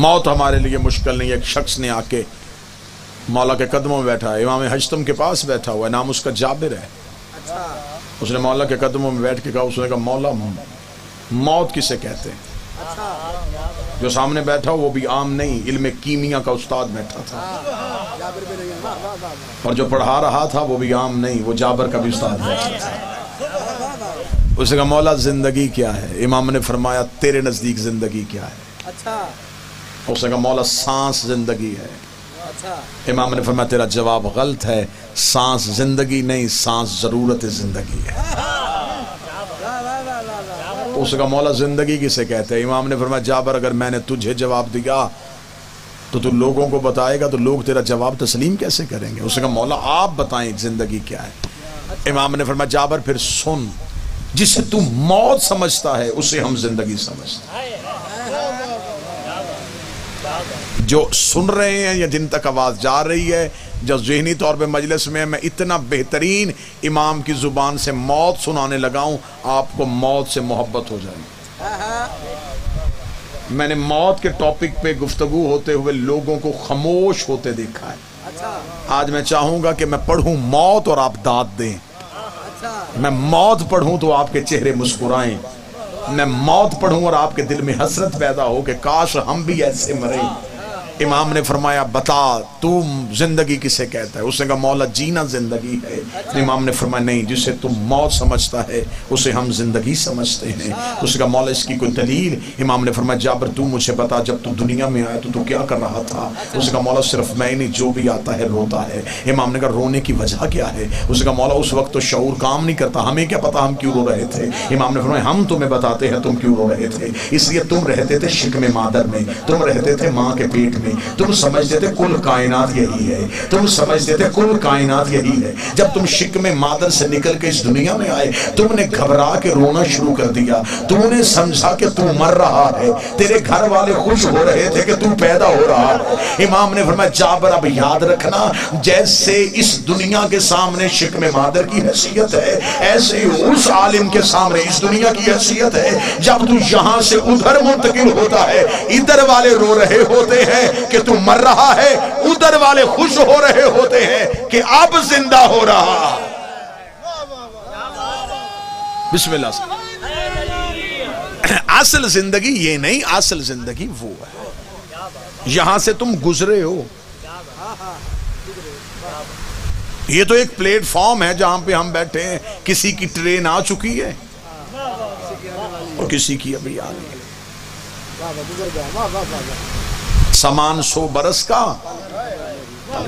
موت ہمارے لیے مشکل نہیں ایک شخص نے آ کے مولا کے قدموں میں بیٹھا ہے امام حجتم کے پاس بیٹھا ہوا ہے نام اس کا جابر ہے۔ اس نے مولا کے قدموں میں بیٹھ کے کہا اس نے کہا مولا موت کسے کہتے ہیں؟ جو سامنے بیٹھا وہ بھی عام نہیں علم کیمیا کا استاد بیٹھا تھا۔ اور جو پڑھا رہا تھا وہ بھی عام نہیں وہ جابر کا بھی استاد بیٹھا تھا اس نے کہا مولا زندگی کیا ہے؟ امام نے فرمایا تیرے نزدیک زندگی کیا ہے۔ اس نے کہا مولا سانس زندگی ہے۔ امام نے فرمایا تیرا جواب غلط ہے۔ سانس زندگی نہیں سانس ضرورت زندگی ہے۔ اس کا مولا زندگی کسے کہتے ہیں؟ امام نے فرمایا جابر اگر میں نے تجھے جواب دیا تو تو لوگوں کو بتائے گا تو لوگ تیرا جواب تسلیم کیسے کریں گے؟ اس کا مولا آپ بتائیں زندگی کیا ہے۔ امام نے فرمایا جابر پھر سن۔ جسے تو موت سمجھتا ہے اسے ہم زندگی سمجھتا ہے جو سن رہے ہیں یا جن تک آواز جا رہی ہے جو ذہنی طور پہ مجلس میں میں اتنا بہترین امام کی زبان سے موت سنانے لگا ہوں، آپ کو موت سے محبت ہو جائے میں نے موت کے ٹاپک پہ گفتگو ہوتے ہوئے لوگوں کو خاموش ہوتے دیکھا ہے۔ آج میں چاہوں گا کہ میں پڑھوں موت اور آپ داد دیں۔ میں موت پڑھوں تو آپ کے چہرے مسکرائیں۔ میں موت پڑھوں اور آپ کے دل میں حسرت پیدا ہو کہ کاش ہم بھی ایسے مریں۔ امام نے فرمایا، بتا تو زندگی کسے کہتا ہے؟ اس نے کہا، مولا جینا زندگی ہے۔ امام نے فرمایا، نہیں، جسے تم موت سمجھتا ہے، اسے ہم زندگی سمجھتے ہیں۔ اس نے کہا، مولا، اس کی کوئی دلیل؟ امام نے فرمایا، جابر، تو مجھے بتا، جب تو دنیا میں آیا تو تو کیا کر رہا تھا؟ اس نے کہا، مولا، صرف میں نہیں، جو بھی آتا ہے، روتا ہے۔ امام نے کہا، رونے کی وجہ کیا ہے؟ اس نے کہا، مولا، اس وقت تو شعور کام نہیں کرتا، ہمیں کیا پتا ہم کیوں رو رہے تھے؟ امام نے فرمایا، ہم تمہیں بتاتے ہیں تم کیوں رو رہے تھے؟ اس لیے تم رہتے تھے شکم مادر میں، تم رہتے تھے ماں کے پیٹ میں۔ تم سمجھتے تھے کل کائنات یہی ہے۔ تم سمجھتے تھے کل کائنات یہی ہے۔ جب تم شکم مادر سے نکل کے اس دنیا میں آئے، تم نے گھبرا کے رونا شروع کر دیا۔ تم نے سمجھا کہ تم مر رہا ہے۔ تیرے گھر والے خوش ہو رہے تھے کہ تم پیدا ہو رہا۔ ہے امام نے فرمایا جابر اب یاد رکھنا، جیسے اس دنیا کے سامنے شکم مادر کی حیثیت ہے، ایسے اس عالم کے سامنے اس دنیا کی حیثیت ہے۔ جب تو یہاں سے ادھر منتقل ہوتا ہے، ادھر والے رو رہے ہوتے ہیں کہ تم مر رہا ہے، ادھر والے خوش ہو رہے ہوتے ہیں کہ اب زندہ ہو رہا۔ بسم اللہ۔ سے اصل زندگی یہ نہیں، اصل زندگی وہ ہے۔ یہاں سے تم گزرے ہو۔ یہ تو ایک پلیٹ فارم ہے جہاں پہ ہم بیٹھے ہیں۔ کسی کی ٹرین آ چکی ہے اور کسی کی ابھی آ رہی ہے۔ سمان سو برس کا۔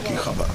کی خبر۔